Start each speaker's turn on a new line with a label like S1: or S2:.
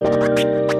S1: Música